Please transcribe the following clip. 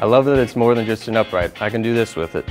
I love that it's more than just an upright. I can do this with it.